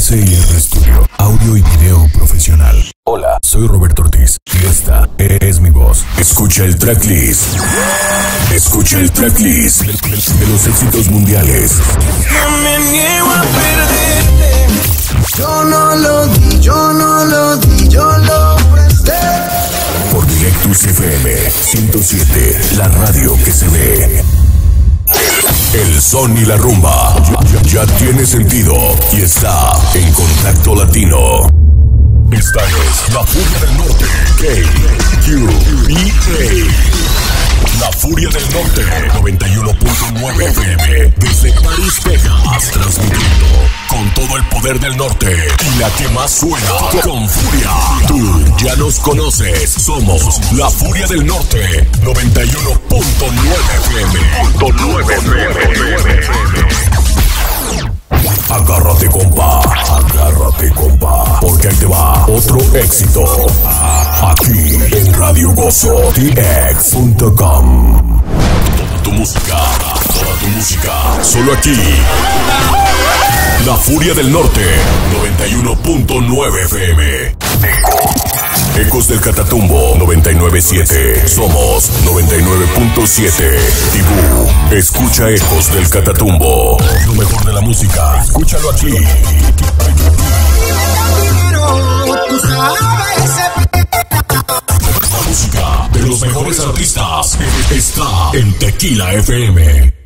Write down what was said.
SIR Studio, audio y video profesional. Hola, soy Roberto Ortiz y esta es mi voz. Escucha el tracklist. Escucha el tracklist de los éxitos mundiales. No me niego a perderte. Yo no lo di, yo no lo di, yo lo presté. Por Directus FM 107, la radio que se ve. El son y la rumba ya, tiene sentido y está en contacto latino. Esta es la Furia del Norte. K-U-B-A. La Furia del Norte 91.9 FM. Desde París, Texas. Transmitiendo con todo el poder del norte. Y la que más suena con furia. Tú ya nos conoces. Somos la Furia del Norte 91.9 FM. Punto 9 Agárrate, éxito. Aquí en Radio Gozo TX.com. Toda tu música. Toda tu música. Solo aquí. La Furia del Norte 91.9 FM. Ecos del Catatumbo 997. Somos 99.7. Tibú. Escucha Ecos del Catatumbo. Lo mejor de la música. Escúchalo aquí. Tú sabes, música de los mejores artistas está en Tequila FM.